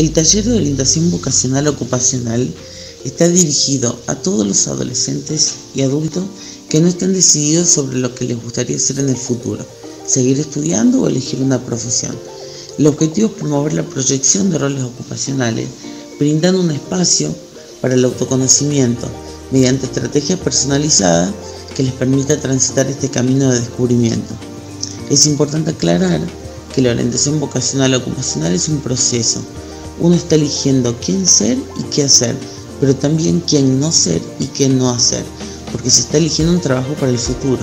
El taller de orientación vocacional ocupacional está dirigido a todos los adolescentes y adultos que no están decididos sobre lo que les gustaría hacer en el futuro, seguir estudiando o elegir una profesión. El objetivo es promover la proyección de roles ocupacionales, brindando un espacio para el autoconocimiento mediante estrategias personalizadas que les permita transitar este camino de descubrimiento. Es importante aclarar que la orientación vocacional ocupacional es un proceso. Uno está eligiendo quién ser y qué hacer, pero también quién no ser y qué no hacer, porque se está eligiendo un trabajo para el futuro.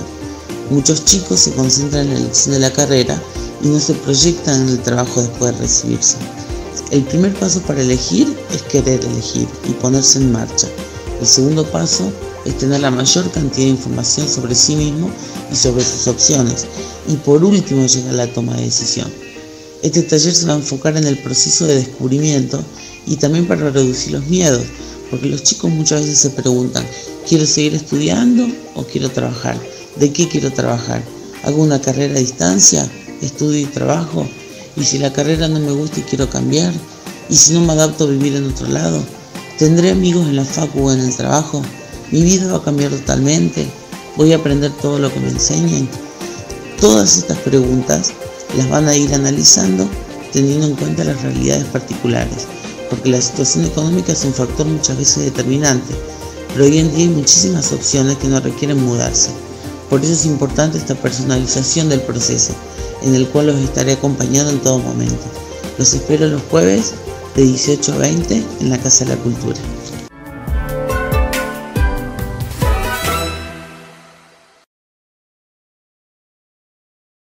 Muchos chicos se concentran en la elección de la carrera y no se proyectan en el trabajo después de recibirse. El primer paso para elegir es querer elegir y ponerse en marcha. El segundo paso es tener la mayor cantidad de información sobre sí mismo y sobre sus opciones. Y por último llega la toma de decisión. Este taller se va a enfocar en el proceso de descubrimiento y también para reducir los miedos, porque los chicos muchas veces se preguntan, ¿quiero seguir estudiando o quiero trabajar? ¿De qué quiero trabajar? ¿Hago una carrera a distancia? ¿Estudio y trabajo? ¿Y si la carrera no me gusta y quiero cambiar? ¿Y si no me adapto a vivir en otro lado? ¿Tendré amigos en la facu o en el trabajo? ¿Mi vida va a cambiar totalmente? ¿Voy a aprender todo lo que me enseñen? Todas estas preguntas las van a ir analizando teniendo en cuenta las realidades particulares porque la situación económica es un factor muchas veces determinante, pero hoy en día hay muchísimas opciones que no requieren mudarse. Por eso es importante esta personalización del proceso, en el cual los estaré acompañando en todo momento. Los espero los jueves de 18 a 20 en la Casa de la Cultura.